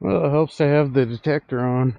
Well, it helps to have the detector on.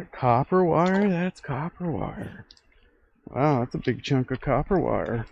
Got copper wire? That's copper wire. Wow, that's a big chunk of copper wire.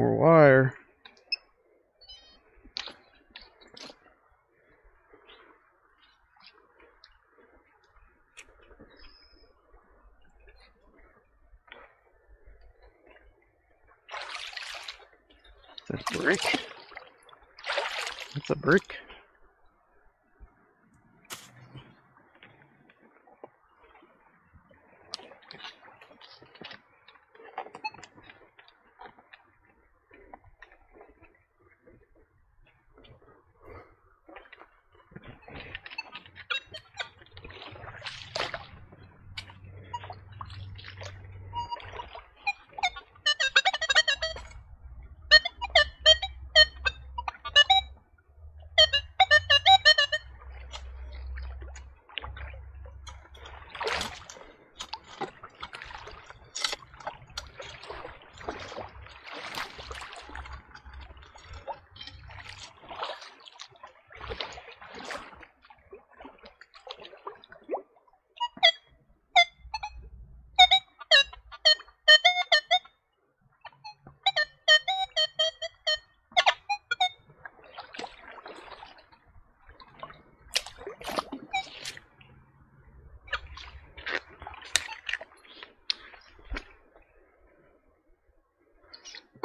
More wire. That's a brick. That's a brick.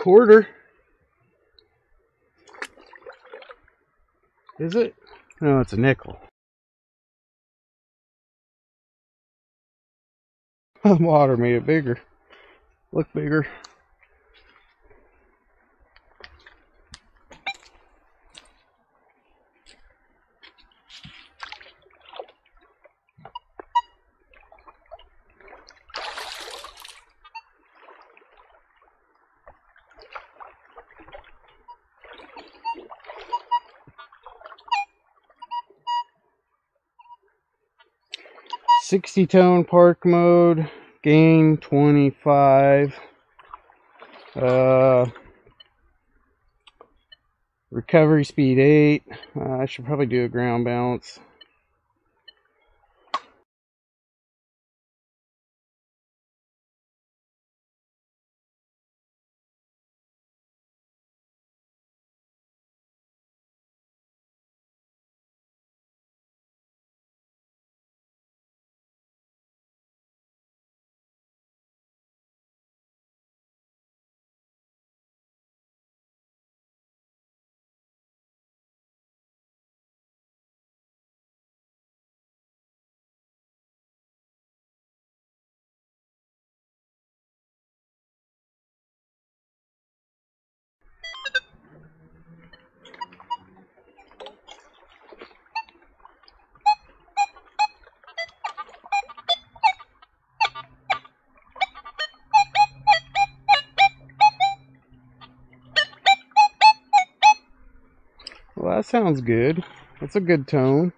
Quarter. Is it? No, it's a nickel. The Water made it bigger. Look bigger. Sixty tone park mode, gain twenty five. Uh, recovery speed eight. Uh, I should probably do a ground balance. That sounds good. That's a good tone.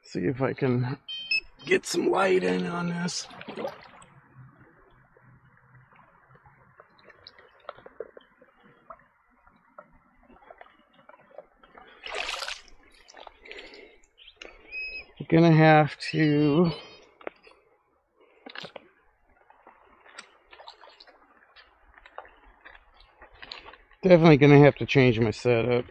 See if I can get some light in on this. Gonna have to definitely gonna have to change my setup.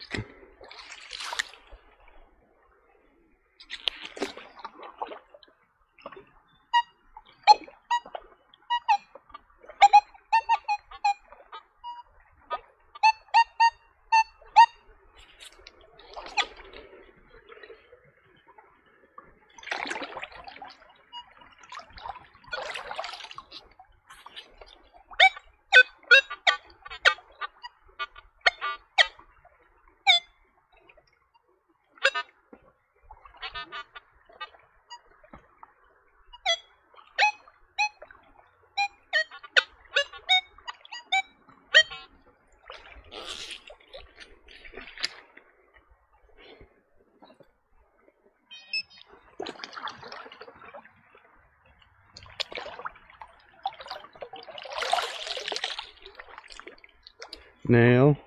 Nail.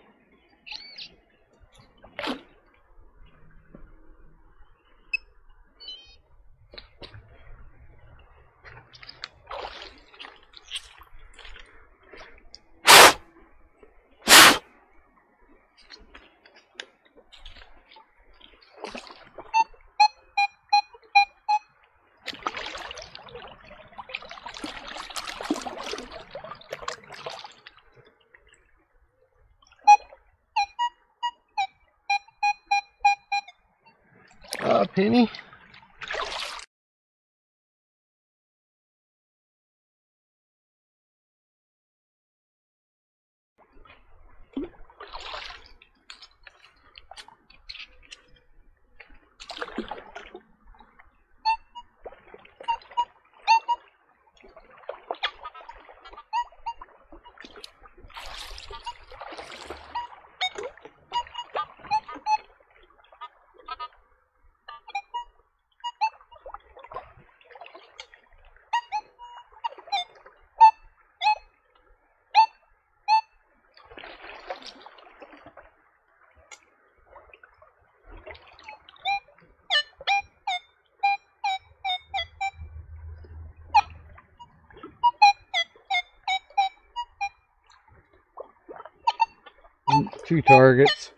Uh, Penny. Two targets.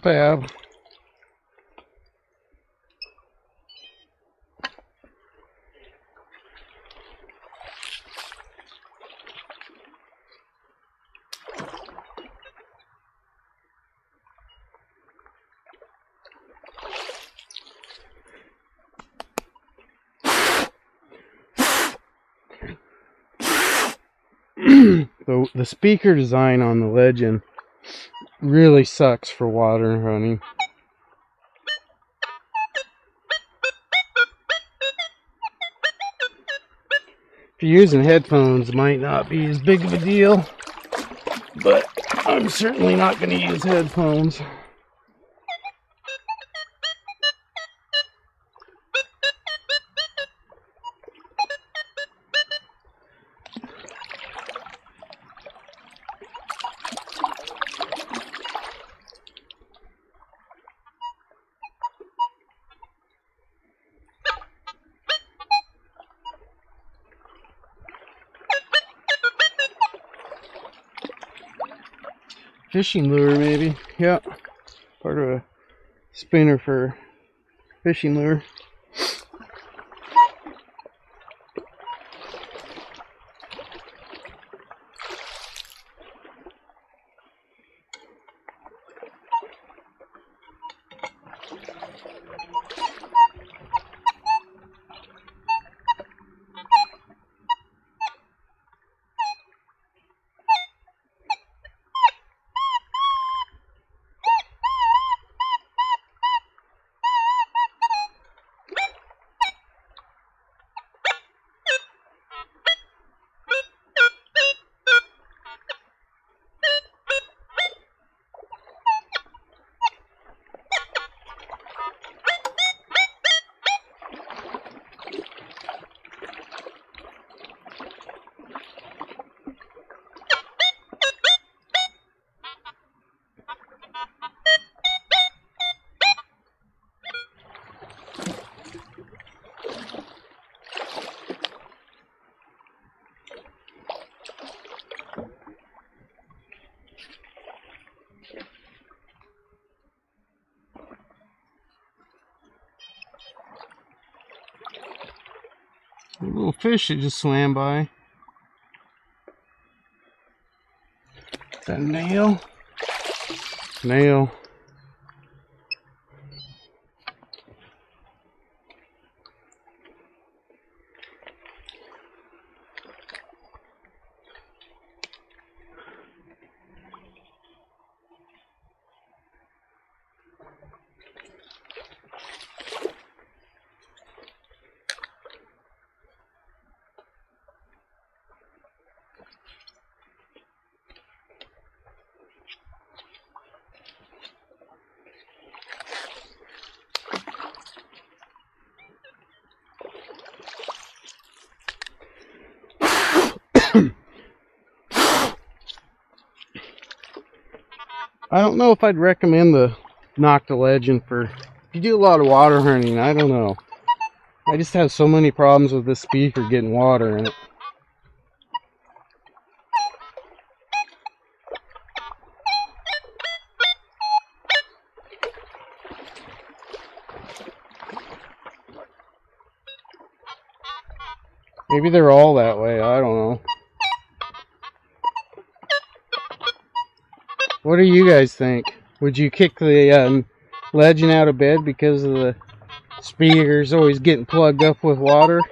The the speaker design on the legend really sucks for water honey. If you're using headphones, might not be as big of a deal, but I'm certainly not going to use headphones. Fishing lure, maybe. Yep. Part of a spinner for fishing lure. A little fish that just swam by. That nail? Nail. I don't know if I'd recommend the Nokta Legend for if you do a lot of water hunting. I don't know. I just have so many problems with this speaker getting water in it. Maybe they're all that way. I don't know. What do you guys think? Would you kick the um, legend out of bed because of the speakers always getting plugged up with water?